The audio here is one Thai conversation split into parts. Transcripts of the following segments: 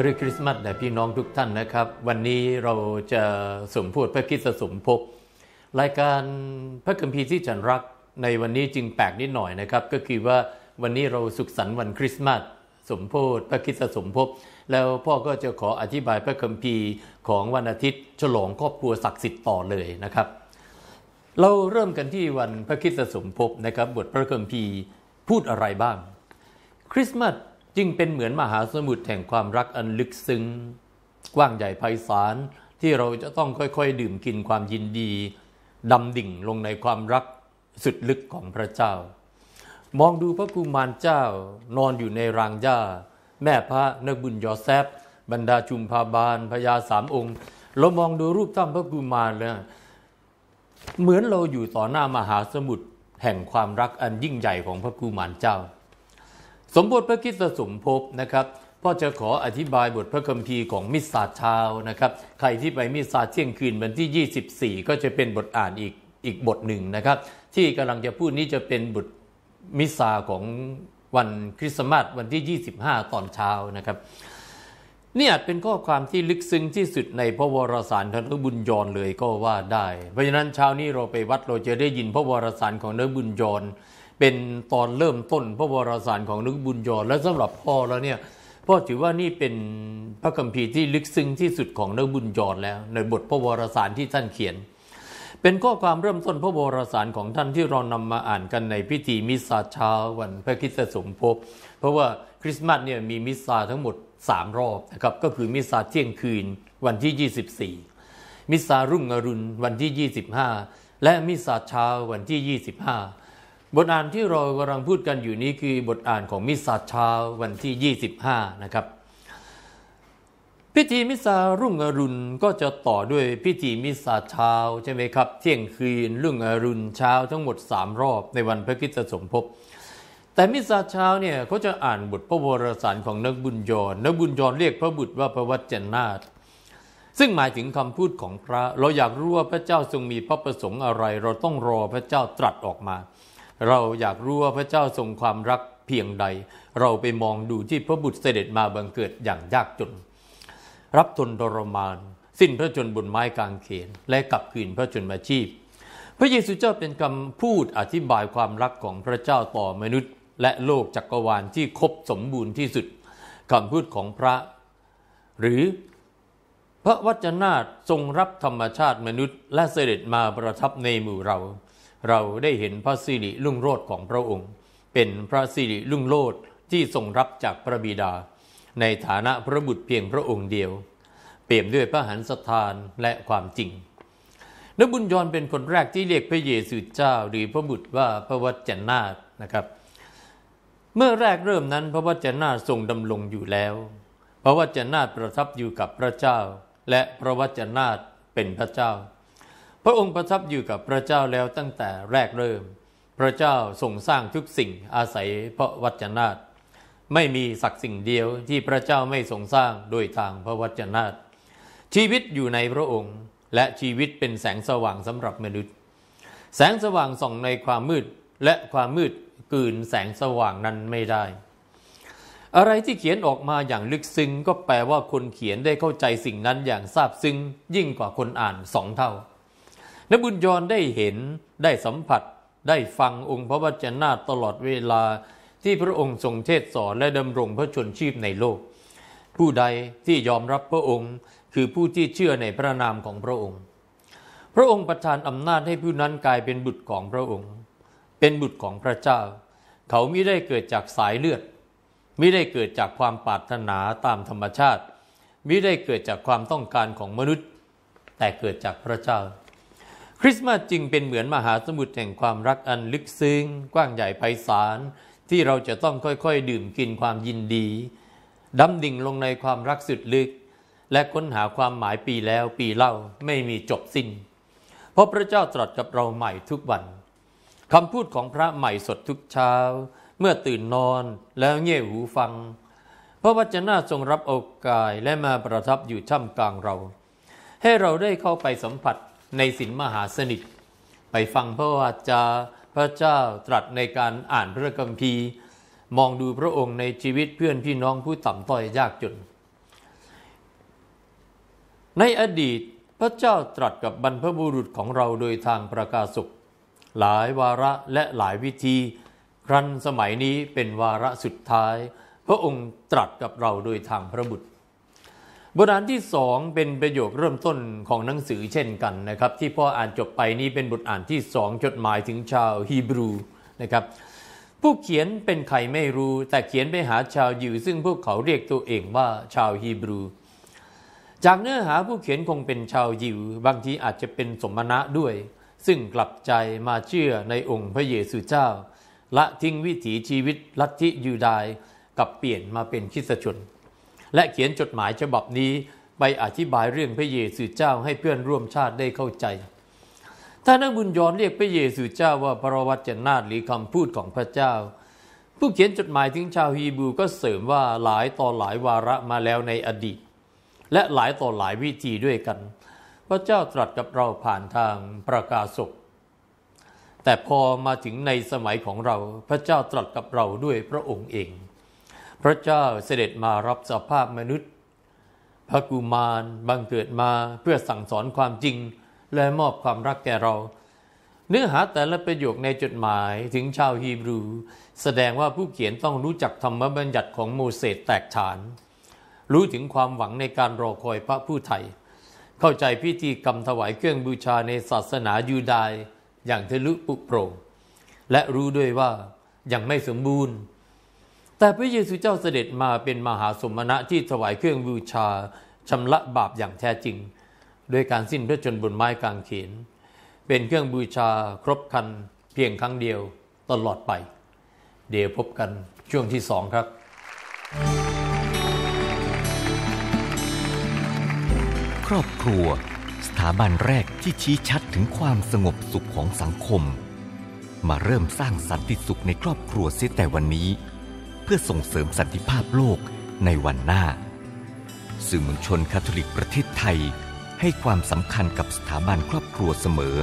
เมอคริสต์มาสแด่พี่น้องทุกท่านนะครับ วันนี้เราจะสมโพธิพระคริสตสมภพรายการพระคัมภีร์ที่ฉันรักในวันนี้จึงแปลกนิดหน่อยนะครับ ก็คือว่าวันนี้เราสุขสันต์วันคริสต์มาสสมโพธิพระคริสตสมภพแล้วพ่อก็จะขออธิบายพระคัมภีร์ของวันอาทิตย์ ฉลองครอบครัวศักดิ์สิทธิ์ต่อเลยนะครับ เราเริ่มกันที่วันพระคริสตสมภพนะครับ บทพระคัมภีร์พูดอะไรบ้าง คริสต์มาส จึงเป็นเหมือนมหาสมุทรแห่งความรักอันลึกซึ้ง กว้างใหญ่ไพศาลที่เราจะต้องค่อยๆ ดื่มกินความยินดีดำดิ่งลงในความรักสุดลึกของพระเจ้า มองดูพระกุมารเจ้านอนอยู่ในรางหญ้า แม่พระนักบุญยอแซฟบรรดาจุมพาบาลพญาสามองค์ เรามองดูรูปตั้งพระกุมารแล้วเหมือนเราอยู่ต่อหน้ามหาสมุทรแห่งความรักอันยิ่งใหญ่ของพระกุมารเจ้า สมโภชพระคริสตสมภพนะครับพ่อจะขออธิบายบทพระคัมภีร์ของมิสซาชาวนะครับใครที่ไปมิสซาเที่ยงคืนวันที่ 24 ก็จะเป็นบทอ่านอีกอีกบทหนึ่งนะครับ ที่กำลังจะพูดนี้จะเป็นบทมิสซาของวันคริสต์มาสวันที่ 25 ตอนเช้านะครับนี่อาจเป็นข้อความที่ลึกซึ้งที่สุดในพระวรสารของนักบุญยอห์นเลยก็ว่าได้ เพราะฉะนั้นเช้านี้เราไปวัดเราจะได้ยินพระวรสารของนักบุญยอห์น เป็นตอนเริ่มต้นพระวรสารของนักบุญยอห์นและสำหรับพ่อแล้วเนี่ยพ่อถือว่านี่เป็นพระคัมภีร์ที่ลึกซึ้งที่สุดของนักบุญยอห์นแล้ว ในบทพระวรสารที่ท่านเขียน เป็นข้อความเริ่มต้นพระวรสารของท่านที่เรานำมาอ่านกันในพิธีมิสซาเช้าวันพระคริสตสมภพเพราะว่าคริสต์มาสเนี่ยมีมิสซาทั้งหมด 3 รอบนะครับก็คือมิสซาเที่ยงคืนวันที่ 24 มิสซารุ่งอรุณวันที่ 25 และมิสซาเช้าวันที่ 25 บทอ่านที่เรากำลังพูดกันอยู่นี้คือบทอ่านของมิสซาเช้าวันที่ 25 นะครับ พิธีมิสซารุ่งอรุณก็จะต่อด้วยพิธีมิสซาเช้าใช่ไหมครับ เที่ยงคืนรุ่งอรุณเช้าทั้งหมด 3 รอบในวันพระคริสตสมภพแต่มิสซาเช้าเนี่ยเขาจะอ่านบทพระวรสารของนักบุญยอห์นนักบุญยอห์นเรียกพระบุตรว่าพระวจนาตถ์ซึ่งหมายถึงคำพูดของพระ เราอยากรู้ว่าพระเจ้าทรงมีพระประสงค์อะไร เราต้องรอพระเจ้าตรัสออกมา เราอยากรู้ว่าพระเจ้าทรงความรักเพียงใด เราไปมองดูที่พระบุตรเสด็จมาบังเกิดอย่างยากจน รับทนทรมาน สิ้นพระชนบนไม้กางเขน และกลับคืนพระชนมาชีพ พระเยซูเจ้าเป็นคำพูดอธิบายความรักของพระเจ้าต่อมนุษย์ และโลกจักรวาลที่ครบสมบูรณ์ที่สุดคำพูดของพระ หรือพระวจนะทรงรับธรรมชาติมนุษย์ และเสด็จมาประทับในหมู่เรา เราได้เห็นพระสิริลุ่งโรจน์ของพระองค์ เป็นพระสิริลุ่งโรจน์ที่ทรงรับจากพระบิดา ในฐานะพระบุตรเพียงพระองค์เดียว เปี่ยมด้วยพระหันสถานและความจริงนบุญยรเป็นคนแรกที่เรียกพระเยซูเจ้าหรือพระบุตรว่าพระวจนะนะครับ เมื่อแรกเริ่มนั้นพระวจนะทรงดำรงอยู่แล้ว พระวจนะประทับอยู่กับพระเจ้า และพระวจนะเป็นพระเจ้า พระองค์ประทับอยู่กับพระเจ้าแล้วตั้งแต่แรกเริ่ม พระเจ้าทรงสร้างทุกสิ่งอาศัยพระวจนะไม่มีสักสิ่งเดียวที่พระเจ้าไม่ทรงสร้างโดยทางพระวจนะชีวิตอยู่ในพระองค์ และชีวิตเป็นแสงสว่างสำหรับมนุษย์ แสงสว่างส่องในความมืดและความมืดกืนแสงสว่างนั้นไม่ได้ อะไรที่เขียนออกมาอย่างลึกซึ้งก็แปลว่าคนเขียนได้เข้าใจสิ่งนั้นอย่างซาบซึ้งยิ่งกว่าคนอ่านสองเท่า นบุญยรได้เห็นได้สัมผัส ได้ฟังองค์พระวจนะตลอดเวลาที่พระองค์ทรงเทศสอนและดำรงพระชนชีพในโลก ผู้ใดที่ยอมรับพระองค์คือผู้ที่เชื่อในพระนามของพระองค์ พระองค์ประทานอำนาจให้ผู้นั้นกลายเป็นบุตรของพระองค์ เป็นบุตรของพระเจ้า เขาไม่ได้เกิดจากสายเลือดไม่ได้เกิดจากความปรารถนาตามธรรมชาติไม่ได้เกิดจากความต้องการของมนุษย์ แต่เกิดจากพระเจ้า คริสต์มาสจึงเป็นเหมือนมหาสมุทรแห่งความรักอันลึกซึ้ง กว้างใหญ่ไพศาลที่เราจะต้องค่อยๆ ดื่มกินความยินดีดำดิ่งลงในความรักสุดลึก และค้นหาความหมายปีแล้วปีเล่าไม่มีจบสิ้น เพราะพระเจ้าตรัสกับเราใหม่ทุกวันคำพูดของพระใหม่สดทุกเช้า เมื่อตื่นนอนแล้วเงี่ยหูฟัง พระวจนะทรงรับโอกาสและมาประทับอยู่ท่ามกลางเรา ให้เราได้เข้าไปสัมผัส ในสินมหาสนิท ไปฟังพระวาจาพระเจ้าตรัสในการอ่านพระคัมภีร์ มองดูพระองค์ในชีวิตเพื่อนพี่น้องผู้ต่ำต้อยยากจน ในอดีตพระเจ้าตรัสกับบรรพบุรุษของเราโดยทางประกาศสุขหลายวาระและหลายวิธี ครั้นสมัยนี้เป็นวาระสุดท้าย พระองค์ตรัสกับเราโดยทางพระบุตร บทอ่านที่สองเป็นประโยคเริ่มต้นของหนังสือเช่นกันนะครับ ที่พ่ออ่านจบไปนี้เป็นบทอ่านที่สองจดหมายถึงชาวฮีบรูนะครับผู้เขียนเป็นใครไม่รู้ แต่เขียนไปหาชาวยิวซึ่งพวกเขาเรียกตัวเองว่าชาวฮีบรู จากเนื้อหาผู้เขียนคงเป็นชาวยิว บางทีอาจจะเป็นสมณะด้วย ซึ่งกลับใจมาเชื่อในองค์พระเยซูเจ้า ละทิ้งวิถีชีวิตลัทธิยูดายกับเปลี่ยนมาเป็นคริสตชน และเขียนจดหมายฉบับนี้ไปอธิบายเรื่องพระเยซูเจ้าให้เพื่อนร่วมชาติได้เข้าใจ ถ้านักบุญยอนเรียกพระเยซูเจ้าว่าพระวจนาถหรือคำพูดของพระเจ้า ผู้เขียนจดหมายถึงชาวฮีบรูก็เสริมว่าหลายต่อหลายวาระมาแล้วในอดีต และหลายต่อหลายวิธีด้วยกัน พระเจ้าตรัสกับเราผ่านทางประกาศกแต่พอมาถึงในสมัยของเราพระเจ้าตรัสกับเราด้วยพระองค์เอง พระเจ้าเสด็จมารับสภาพมนุษย์ พระกุมารบังเกิดมาเพื่อสั่งสอนความจริง และมอบความรักแก่เรา เนื้อหาแต่ละประโยคในจดหมายถึงชาวฮีบรู แสดงว่าผู้เขียนต้องรู้จักธรรมบัญญัติของโมเสสแตกฉาน รู้ถึงความหวังในการรอคอยพระผู้ไทยเข้าใจพิธีกรรมถวายเครื่องบูชาในศาสนายูดายอย่างทะลุปุโปร่งและรู้ด้วยว่ายังไม่สมบูรณ์ แต่พระเยซูเจ้าเสด็จมาเป็นมหาสมณะที่ถวายเครื่องบูชาชำระบาปอย่างแท้จริง โดยการสิ้นพระชนบนไม้กางเขน เป็นเครื่องบูชาครบคันเพียงครั้งเดียวตลอดไป เดี๋ยวพบกันช่วงที่สองครับ ครอบครัว สถาบันแรกที่ชี้ชัดถึงความสงบสุขของสังคม มาเริ่มสร้างสันติสุขในครอบครัวเสียแต่วันนี้ พื่อส่งเสริมสันติภาพโลกในวันหน้า สื่อมวลชนคาทอลิกประเทศไทยให้ความสำคัญกับสถาบันครอบครัวเสมอ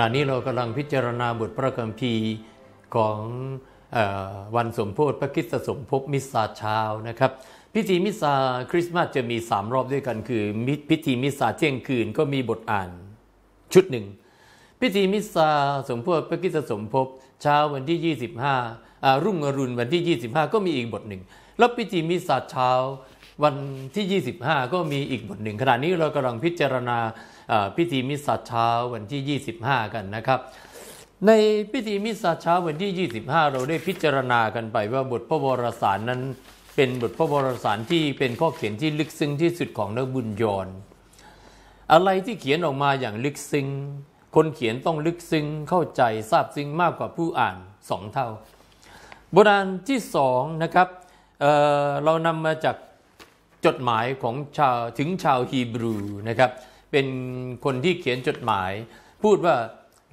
ขณะนี้เรากำลังพิจารณาบทพระคัมภีร์ของออวันสมโภชพระคริสตสมภพมิสซาเช้านะครับ พิธีมิสซาคริสต์มาสจะมี 3 รอบด้วยกันคือ พิธีมิสซาเที่ยงคืนก็มีบทอ่านชุดหนึ่ง พิธีมิสซาสมโภชพระคริสตสมภพเช้าวันที่ 25อ่ารุ่งอรุณวันที่ 25 ก็มีอีกบทหนึ่ง แล้วพิธีมิสซาเช้าวันที่ 25 ก็มีอีกบทหนึ่งขณะนี้เรากำลังพิจารณา พิธีมิสซาเช้าวันที่ 25 กันนะครับ ในพิธีมิสซาเช้าวันที่ 25 เราได้พิจารณากันไปว่าบทพระวรสารนั้น เป็นบทพระวรสารที่เป็นข้อเขียนที่ลึกซึ้งที่สุดของนักบุญยอนอะไรที่เขียนออกมาอย่างลึกซึ้งคนเขียนต้องลึกซึ้งเข้าใจทราบซึ้งมากกว่าผู้อ่านสองเท่าบทานที่สองนะครับเเรานำมาจากจดหมายของชาวถึงชาวฮีบรูนะครับ เป็นคนที่เขียนจดหมาย พูดว่า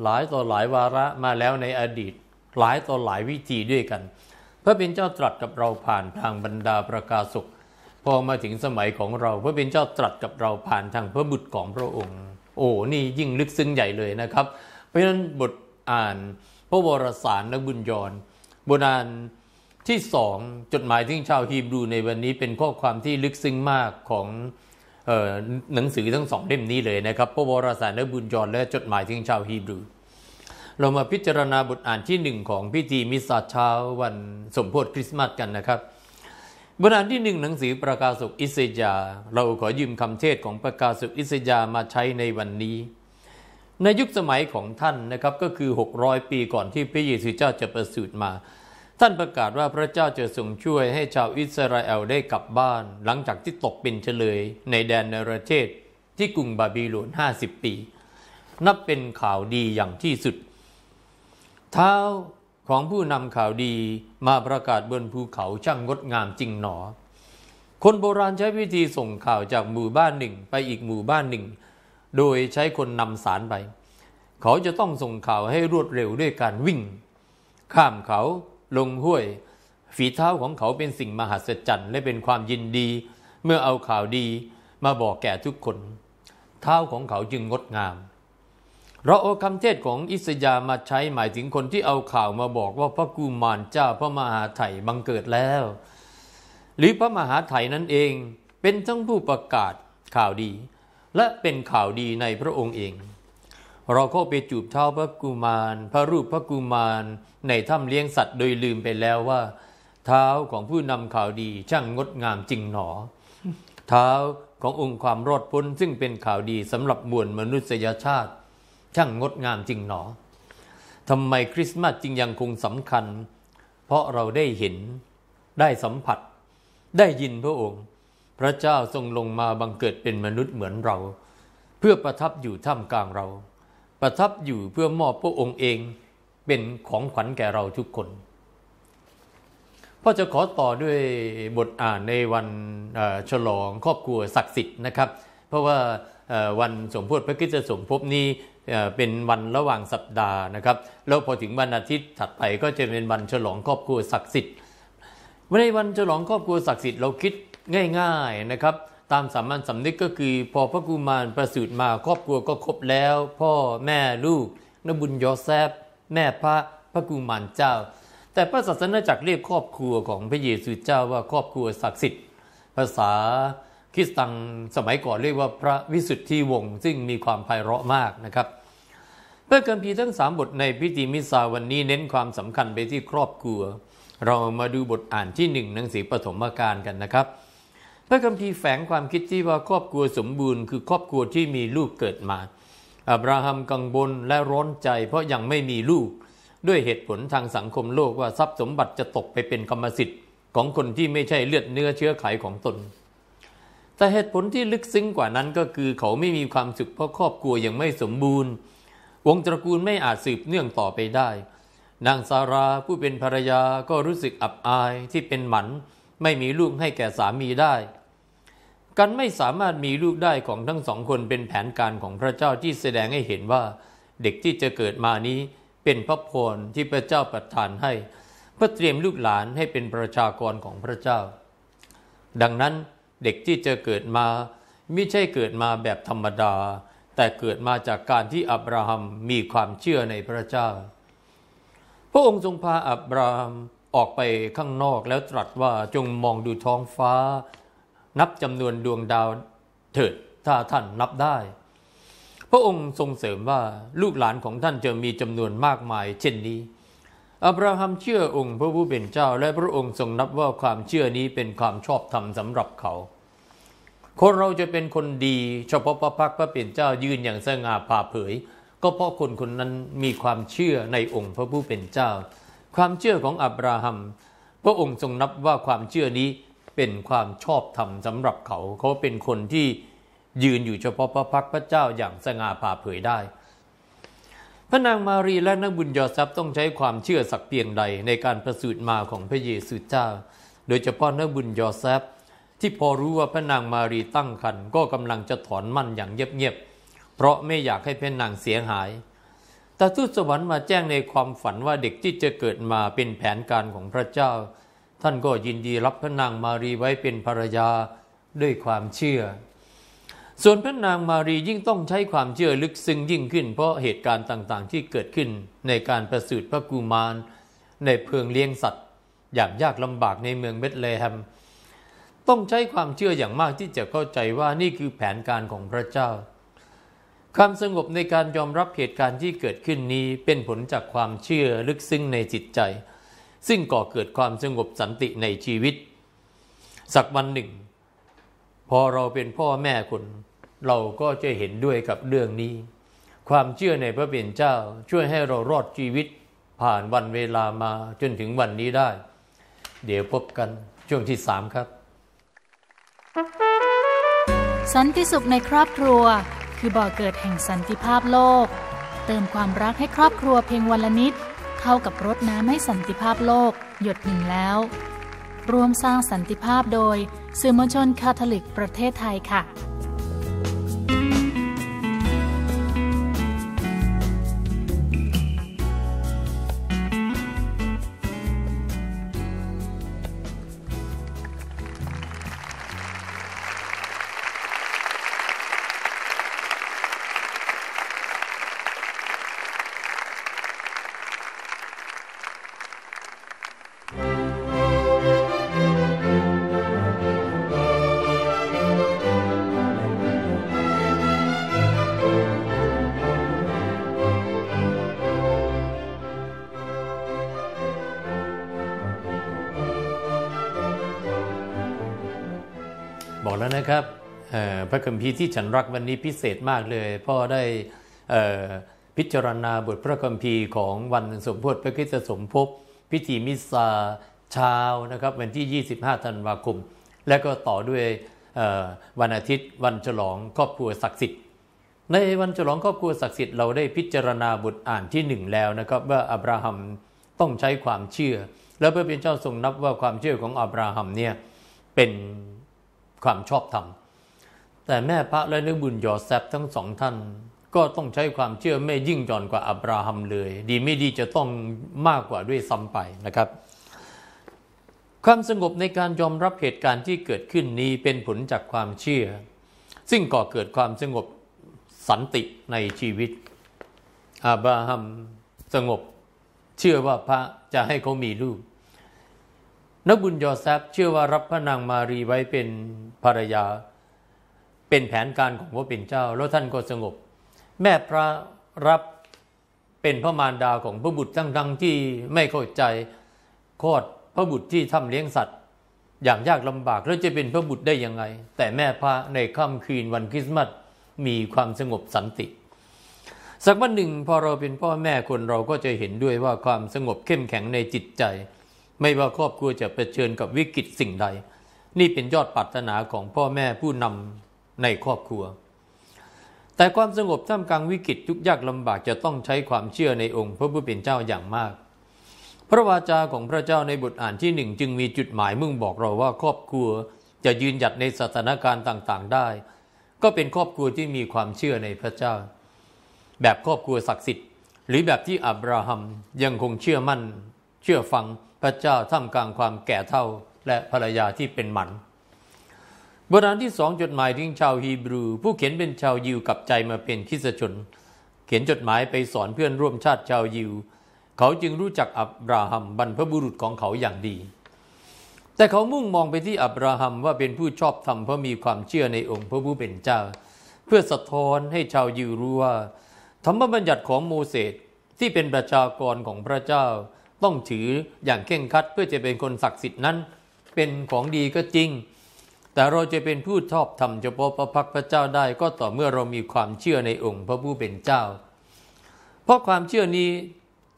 หลายต่อหลายวาระมาแล้วในอดีต หลายต่อหลายวิธีด้วยกัน พระเป็นเจ้าตรัสกับเราผ่านทางบรรดาประกาศกพอมาถึงสมัยของเรา พระเป็นเจ้าตรัสกับเราผ่านทางพระบุตรของพระองค์ โอ้นี่ยิ่งลึกซึ้งใหญ่เลยนะครับ เพราะฉะนั้นบทอ่านพระวรสารนักบุญยอนบทอ่านที่สองจดหมายถึงชาวฮีบรูในวันนี้เป็นข้อความที่ลึกซึ้งมากของ หนังสือทั้งสองเล่มนี้เลยนะครับพระวรสารนักบุญยอห์นและจดหมายถึงชาวฮีบรู เรามาพิจารณาบทอ่านที่หนึ่งของพิธีมิสซาเช้าวันสมโภชคริสต์มาสกันนะครับบทอ่านที่หนึ่งหนังสือประกาศกอิสยาห์ เราขอยืมคำเทศของประกาศกอิสยาห์มาใช้ในวันนี้ ในยุคสมัยของท่านนะครับก็คือ 600 ปีก่อนที่พระเยซูเจ้าจะประสูติมา ท่านประกาศว่าพระเจ้าจะทรงช่วยให้ชาวอิสราเอลได้กลับบ้าน หลังจากที่ตกเป็นเฉลยในแดนเนรเทศที่กรุงบาบิโลน 50 ปี นับเป็นข่าวดีอย่างที่สุด เท้าของผู้นำข่าวดีมาประกาศบนภูเขาช่างงดงามจริงหนอ คนโบราณใช้วิธีส่งข่าวจากหมู่บ้านหนึ่งไปอีกหมู่บ้านหนึ่ง โดยใช้คนนำสารไป เขาจะต้องส่งข่าวให้รวดเร็วด้วยการวิ่ง ข้ามเขา ลงห้วย ฝีเท้าของเขาเป็นสิ่งมหัศจรรย์และเป็นความยินดี เมื่อเอาข่าวดีมาบอกแก่ทุกคน เท้าของเขาจึงงดงาม เราเอาคำเทศของอิสยามาใช้หมายถึงคนที่เอาข่าวมาบอกว่าพระกุมารเจ้าพระมหาไถ่บังเกิดแล้ว หรือพระมหาไถ่นั่นเองเป็นทั้งผู้ประกาศข่าวดี และเป็นข่าวดีในพระองค์เอง เราเข้าไปจูบเท้าพระกุมาร พระรูปพระกุมาร ในถ้ำเลี้ยงสัตว์โดยลืมไปแล้วว่า เท้าของผู้นำข่าวดีช่างงดงามจริงหนอ เท้าขององค์ความรอดพ้นซึ่งเป็นข่าวดีสำหรับมวลมนุษยชาติ ช่างงดงามจริงหนอทำไมคริสต์มาสจึงยังคงสำคัญ เพราะเราได้เห็นได้สัมผัส ได้ยินพระองค์ พระเจ้าทรงลงมาบังเกิดเป็นมนุษย์เหมือนเรา เพื่อประทับอยู่ท่ามกลางเรา ประทับอยู่เพื่อมอบพระองค์เองเป็นของขวัญแก่เราทุกคนพ่อจะขอต่อด้วยบทอ่านในวันฉลองครอบครัวศักดิ์สิทธิ์นะครับ เพราะว่าวันสมโพธิพระคิดสมภพนี้เป็นวันระหว่างสัปดาห์นะครับ แล้วพอถึงวันอาทิตย์ถัดไปก็จะเป็นวันฉลองครอบครัวศักดิ์สิทธิ์ในวันฉลองครอบครัวศักดิ์สิทธิ์เราคิดง่าย ๆนะครับ ตามสามัญสำนึกก็คือ พอพระกุมารประสูติมาครอบครัวก็ครบแล้ว พ่อแม่ลูกนบุญยอแซบแม่พระพระกุมารเจ้า แต่พระศาสนาจักรเรียกครอบครัวของพระเยซูเจ้าว่าครอบครัวศักดิ์สิทธิ์ ภาษาคริสตังสมัยก่อนเรียกว่าพระวิสุทธิวงศ์ซึ่งมีความไพเราะมากนะครับพระคัมภีร์ทั้งสามบทในพิธีมิสาวันนี้เน้นความสำคัญไปที่ครอบครัว เรามาดูบทอ่านที่หนึ่งหนังสือปฐมกาลกันนะครับ พระคัมภีร์แฝงความคิดที่ว่าครอบครัวสมบูรณ์คือครอบครัวที่มีลูกเกิดมา อับราฮัมกังวลและร้อนใจ เพราะยังไม่มีลูก ด้วยเหตุผลทางสังคมโลกว่าทรัพย์สมบัติจะตกไปเป็นกรรมสิทธิ์ของคนที่ไม่ใช่เลือดเนื้อเชื้อไขของตน แต่เหตุผลที่ลึกซึ้งกว่านั้นก็คือเขาไม่มีความสุขเพราะครอบครัวยังไม่สมบูรณ์ วงตระกูลไม่อาจสืบเนื่องต่อไปได้ นางสาราผู้เป็นภรรยาก็รู้สึกอับอายที่เป็นหมัน ไม่มีลูกให้แก่สามีได้ กันไม่สามารถมีลูกได้ของทั้งสองคนเป็นแผนการของพระเจ้าที่แสดงให้เห็นว่าเด็กที่จะเกิดมานี้เป็นพระพรที่พระเจ้าประทานให้เพื่อเตรียมลูกหลานให้เป็นประชากรของพระเจ้า ดังนั้นเด็กที่จะเกิดมาไม่ใช่เกิดมาแบบธรรมดา แต่เกิดมาจากการที่อับราฮัมมีความเชื่อในพระเจ้า พระองค์ทรงพาอับราฮัมออกไปข้างนอกแล้วตรัสว่าจงมองดูท้องฟ้า นับจำนวนดวงดาวเถิดถ้าท่านนับได้ พระองค์ทรงเสริมว่าลูกหลานของท่านจะมีจำนวนมากมาย เช่นนี้ อับราฮัมเชื่อองค์พระผู้เป็นเจ้าและพระองค์ทรงนับว่าความเชื่อนี้เป็นความชอบธรรมสำหรับเขา คนเราจะเป็นคนดีเฉพาะพระพักพระเป็นเจ้ายืนอย่างสง่าผ่าเผย ก็เพราะคนคนนั้นมีความเชื่อในองค์พระผู้เป็นเจ้า ความเชื่อของอับราฮัมพระองค์ทรงนับว่าความเชื่อนี้ เป็นความชอบธรรมสำหรับเขา เขาเป็นคนที่ยืนอยู่เฉพาะพระพักพระเจ้าอย่างสง่าผ่าเผยได้ พระนางมารีและนักบุญยอซับต้องใช้ความเชื่อสักเพียงใดในการประสูติมาของพระเยซูเจ้า โดยเฉพาะนักบุญยอซับที่พอรู้ว่าพระนางมารีตั้งครรภ์ก็กำลังจะถอนมั่นอย่างเงียบๆ เพราะไม่อยากให้พระนางเสียหาย แต่ทูตสวรรค์มาแจ้งในความฝันว่าเด็กที่จะเกิดมาเป็นแผนการของพระเจ้า ท่านก็ยินดีรับพระนางมารีไว้เป็นภรรยาด้วยความเชื่อ ส่วนพระนางมารียิ่งต้องใช้ความเชื่อลึกซึ้งยิ่งขึ้น เพราะเหตุการณ์ต่างๆ ที่เกิดขึ้นในการประสูติพระกุมาร ในเพิงเลี้ยงสัตว์ อย่างยากลำบากในเมืองเบธเลเฮม ต้องใช้ความเชื่ออย่างมากที่จะเข้าใจว่านี่คือแผนการของพระเจ้าความสงบในการยอมรับเหตุการณ์ที่เกิดขึ้นนี้เป็นผลจากความเชื่อลึกซึ้งในจิตใจ ซึ่งก่อเกิดความสงบสันติในชีวิต สักวันหนึ่ง พอเราเป็นพ่อแม่คน เราก็จะเห็นด้วยกับเรื่องนี้ ความเชื่อในพระเป็นเจ้าช่วยให้เรารอดชีวิต ผ่านวันเวลามาจนถึงวันนี้ได้ เดี๋ยวพบกันช่วงที่สามครับ สันติสุขในครอบครัว คือบ่อเกิดแห่งสันติภาพโลก เติมความรักให้ครอบครัวเพียงวันละนิด เท่ากับรถน้ำให้สันติภาพโลก หยดหนึ่งแล้วร่วมสร้างสันติภาพโดยสื่อมวลชนคาทอลิกประเทศไทยค่ะ พระคัมภีร์ที่ฉันรักวันนี้พิเศษมากเลยพ่อได้พิจารณาบทพระคัมภีร์ของวันสมโพธิพระคริสตสมภพพิธีมิสซาเช้านะครับวันที่ 25 ธันวาคม และก็ต่อด้วยวันอาทิตย์วันฉลองครอบครัวศักดิ์สิทธิ์ในวันฉลองครอบครัวศักดิ์สิทธิ์เราได้พิจารณาบทอ่านที่หนึ่งแล้วนะครับว่าอับราฮัมต้องใช้ความเชื่อ แล้วพระเป็นเจ้าทรงนับว่าความเชื่อของอับราฮัมเนี่ยเป็นความชอบธรรม แต่แม่พระและนึกบุญยอแซบทั้งสองท่าน ก็ต้องใช้ความเชื่อไม่ยิ่งจอนกว่าอับราฮัมเลย ดีไม่ดีจะต้องมากกว่าด้วยซ้ำไปนะครับ ความสงบในการยอมรับเหตุการณ์ที่เกิดขึ้นนี้เป็นผลจากความเชื่อ ซึ่งก่อเกิดความสงบสันติในชีวิตอาบราฮัมสงบ เชื่อว่าพระจะให้เขามีลูกนักบุญยอแซบเชื่อว่ารับพระนางมารีไว้เป็นภรรยา เป็นแผนการของพระเป็นเจ้า แล้วท่านก็สงบ แม่พระรับเป็นพระมารดาของพระบุตรทั้งๆที่ไม่เข้าใจคลอดพระบุตรที่ทำเลี้ยงสัตว์ อย่างยากลำบากแล้วจะเป็นพระบุตรได้ยังไง แต่แม่พระในค่ำคืนวันคริสต์มาสมีความสงบสันติ สักวันหนึ่งพอเราเป็นพ่อแม่คนเราก็จะเห็นด้วยว่าความสงบเข้มแข็งในจิตใจ ไม่ว่าครอบครัวจะเผชิญกับวิกฤตสิ่งใด นี่เป็นยอดปรารถนาของพ่อแม่ผู้นำ ในครอบครัว แต่ความสงบท่ามกลางวิกฤตทุกยากลำบากจะต้องใช้ความเชื่อในองค์พระผู้เป็นเจ้าอย่างมาก พระวาจาของพระเจ้าในบทอ่านที่หนึ่งจึงมีจุดหมายมุ่งบอกเราว่าครอบครัวจะยืนหยัดในสถานการณ์ต่างๆ ได้ ก็เป็นครอบครัวที่มีความเชื่อในพระเจ้า แบบครอบครัวศักดิ์สิทธิ์ หรือแบบที่อับราฮัมยังคงเชื่อมั่น เชื่อฟังพระเจ้าท่ามกลางความแก่เฒ่าและภรรยาที่เป็นหมัน บทอ่านที่สองจดหมายถึงชาวฮีบรู ผู้เขียนเป็นชาวยิวกับใจมาเป็นคริสตชน เขียนจดหมายไปสอนเพื่อนร่วมชาติชาวยิว เขาจึงรู้จักอับราฮัมบรรพบุรุษของเขาอย่างดี แต่เขามุ่งมองไปที่อับราฮัมว่าเป็นผู้ชอบธรรมเพราะมีความเชื่อในองค์พระผู้เป็นเจ้า เพื่อสะท้อนให้ชาวยิวรู้ว่า ธรรมบัญญัติของโมเสสที่เป็นประชากรของพระเจ้า ต้องถืออย่างเคร่งครัดเพื่อจะเป็นคนศักดิ์สิทธิ์นั้น เป็นของดีก็จริง แต่เราจะเป็นผู้ชอบธรรมเฉพาะพระพักพระเจ้าได้ก็ต่อเมื่อเรามีความเชื่อในองค์พระผู้เป็นเจ้า เพราะความเชื่อนี้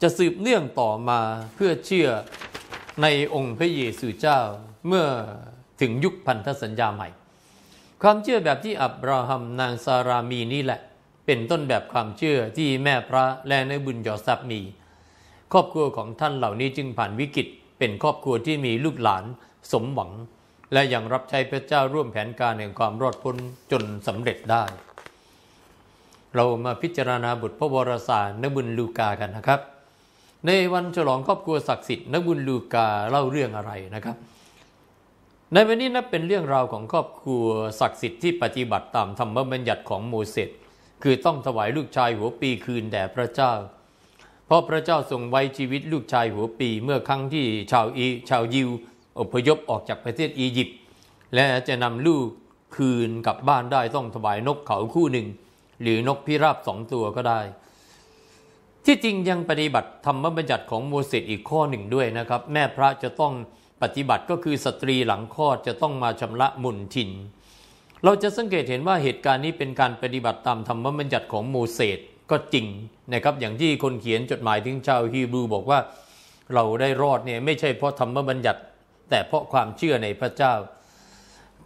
จะสืบเนื่องต่อมาเพื่อเชื่อในองค์พระเยซูเจ้าเมื่อถึงยุคพันธสัญญาใหม่ ความเชื่อแบบที่อับราฮัมนางซารามีนี่แหละ เป็นต้นแบบความเชื่อที่แม่พระและในบุญยอซับมี ครอบครัวของท่านเหล่านี้จึงผ่านวิกฤตเป็นครอบครัวที่มีลูกหลานสมหวัง และยังรับใช้พระเจ้าร่วมแผนการแห่งความรอดพ้นจนสำเร็จได้ เรามาพิจารณาบทพระวรสารนบุญลูกากันนะครับ ในวันฉลองครอบครัวศักดิ์สิทธิ์นบุญลูกาเล่าเรื่องอะไรนะครับ ในวันนี้นับเป็นเรื่องราวของครอบครัวศักดิ์สิทธิ์ที่ปฏิบัติตามธรรมบัญญัติของโมเสสคือต้องถวายลูกชายหัวปีคืนแด่พระเจ้า เพราะพระเจ้าทรงไว้ชีวิตลูกชายหัวปีเมื่อครั้งที่ชาวอีชาวยิว อพยพออกจากประเทศอียิปต์และจะนำลูกคืนกลับบ้านได้ต้องถวายนกเขาคู่หนึ่ง หรือนกพิราบสองตัวก็ได้ ที่จริงยังปฏิบัติธรรมบัญญัติของโมเสสอีกข้อหนึ่งด้วยนะครับ แม่พระจะต้องปฏิบัติก็คือสตรีหลังคลอดจะต้องมาชำระมุนทิน เราจะสังเกตเห็นว่าเหตุการณ์นี้เป็นการปฏิบัติตามธรรมบัญญัติของโมเสสก็จริงนะครับอย่างที่คนเขียนจดหมายถึงชาวฮีบรูบอกว่า เราได้รอดเนี่ยไม่ใช่เพราะธรรมบัญญัติ แต่เพราะความเชื่อในพระเจ้า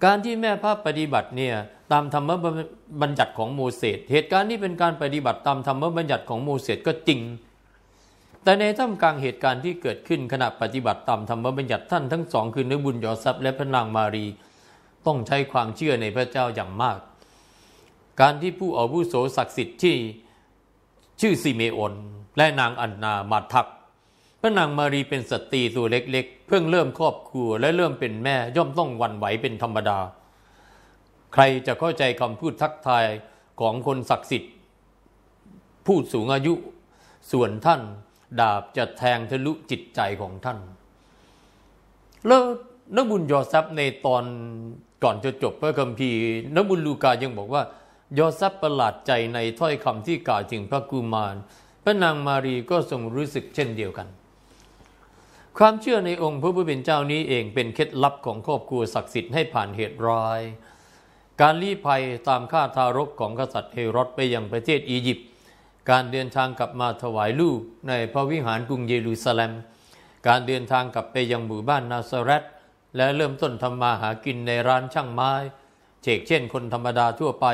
การที่แม่พระปฏิบัติเนี่ยตามธรรมบัญญัติของโมเสสเหตุการณ์นี้เป็นการปฏิบัติตามธรรมบัญญัติของโมเสสก็จริง แต่ในท่ามกลางเหตุการณ์ที่เกิดขึ้นขณะปฏิบัติตามธรรมบัญญัติท่านทั้งสองคือเนื้อบุญยอซับและพระนางมารี ต้องใช้ความเชื่อในพระเจ้าอย่างมาก การที่ผู้อาวุโสศักดิ์สิทธิ์ที่ชื่อซิเมโอนและนางอันนามาทัก พระนางมารีเป็นสตรีตัวเล็ก เพิ่งเริ่มครอบครัวและเริ่มเป็นแม่ย่อมต้องหวั่นไหวเป็นธรรมดา ใครจะเข้าใจคำพูดทักทายของคนศักดิ์สิทธิ์ ผู้สูงอายุส่วนท่านดาบจะแทงทะลุจิตใจของท่าน แล้วนักบุญยอซับในตอนก่อนจะจบพระคัมภีร์นักบุญลูกายังบอกว่ายอซับประหลาดใจในถ้อยคำที่กล่าวถึงพระกุมาร พระนางมารีก็ทรงรู้สึกเช่นเดียวกัน ความเชื่อในองค์พระผู้เป็นเจ้านี้เองเป็นเคล็ดลับของครอบครัวศักดิ์สิทธิ์ให้ผ่านเหตุร้าย การลี้ภัยตามฆ่าทารกของกษัตริย์เฮโรดไปยังประเทศอียิปต์ การเดินทางกลับมาถวายลูกในพระวิหารกรุงเยรูซาเล็ม การเดินทางกลับไปยังหมู่บ้านนาซาเรตและเริ่มต้นทำมาหากินในร้านช่างไม้เชกเช่นคนธรรมดาทั่วไป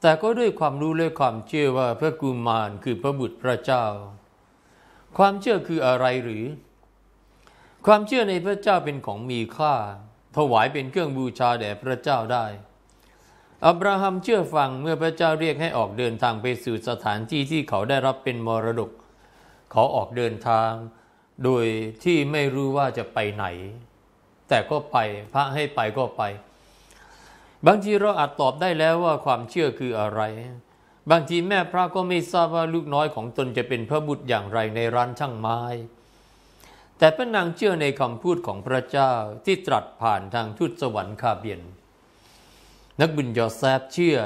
แต่ก็ด้วยความรู้และความเชื่อว่าพระกุมารคือพระบุตรพระเจ้า ความเชื่อคืออะไรหรือ ความเชื่อในพระเจ้าเป็นของมีค่า ถวายเป็นเครื่องบูชาแด่พระเจ้าได้ อับราฮัมเชื่อฟังเมื่อพระเจ้าเรียกให้ออกเดินทางไปสู่สถานที่ที่เขาได้รับเป็นมรดก เขาออกเดินทาง โดยที่ไม่รู้ว่าจะไปไหน แต่ก็ไปพระให้ไปก็ไป บางทีเราอาจตอบได้แล้วว่าความเชื่อคืออะไร บางทีแม่พระก็ไม่ทราบว่าลูกน้อยของตนจะเป็นพระบุตรอย่างไรในร้านช่างไม้ แต่พระนางเชื่อในคำพูดของพระเจ้าที่ตรัสผ่านทางทูตสวรรค์คาเบรียล นักบุญยอแซฟเชื่อ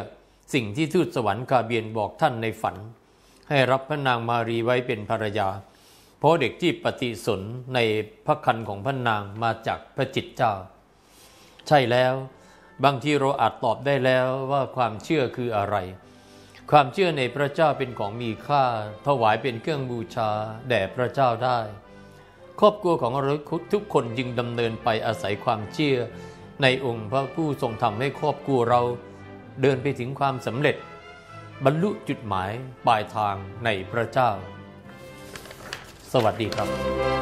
สิ่งที่ทูตสวรรค์คาเบรียลบอกท่านในฝัน ให้รับพระนางมารีไว้เป็นภรรยา เพราะเด็กที่ปฏิสนในพระคันของพระนางมาจากพระจิตเจ้า ใช่แล้วบางทีเราอาจตอบได้แล้วว่าความเชื่อคืออะไร ความเชื่อในพระเจ้าเป็นของมีค่า ถวายเป็นเครื่องบูชาแด่พระเจ้าได้ ครอบครัวของเราทุกคนจึงดำเนินไปอาศัยความเชื่อ ในองค์พระผู้ทรงทำให้ครอบครัวเราเดินไปถึงความสำเร็จ บรรลุจุดหมายปลายทางในพระเจ้า สวัสดีครับ